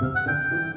Música